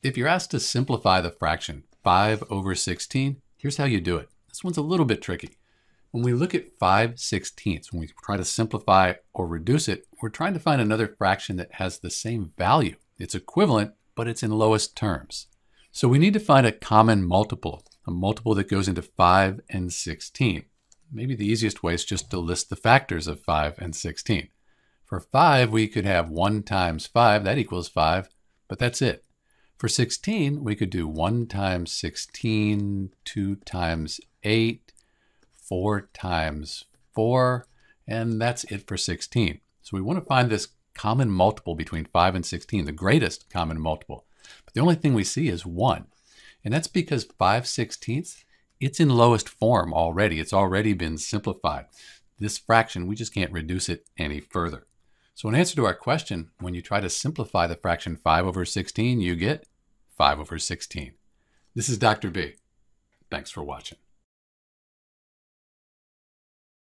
If you're asked to simplify the fraction 5 over 16, here's how you do it. This one's a little bit tricky. When we look at 5 sixteenths, when we try to simplify or reduce it, we're trying to find another fraction that has the same value. It's equivalent, but it's in lowest terms. So we need to find a common multiple, a multiple that goes into 5 and 16. Maybe the easiest way is just to list the factors of 5 and 16. For 5, we could have 1 times 5, that equals 5, but that's it. For 16, we could do 1 times 16, 2 times 8, 4 times 4, and that's it for 16. So we want to find this common multiple between 5 and 16, the greatest common multiple. But the only thing we see is 1. And that's because 5 sixteenths, it's in lowest form already. It's already been simplified. This fraction, we just can't reduce it any further. So in answer to our question, when you try to simplify the fraction 5 over 16, you get 5 over 16. This is Dr. B. Thanks for watching.